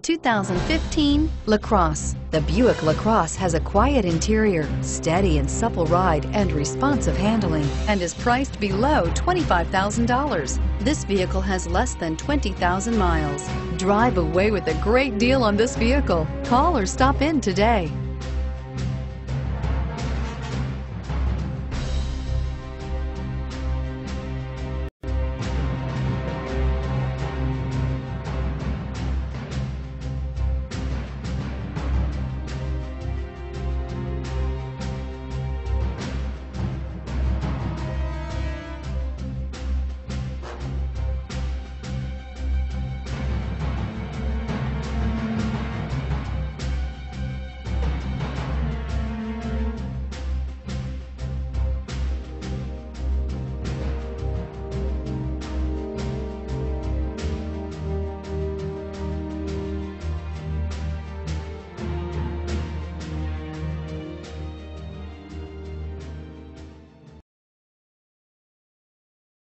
2015 LaCrosse. The Buick LaCrosse has a quiet interior, steady and supple ride, and responsive handling, and is priced below $25,000. This vehicle has less than 20,000 miles. Drive away with a great deal on this vehicle. Call or stop in today.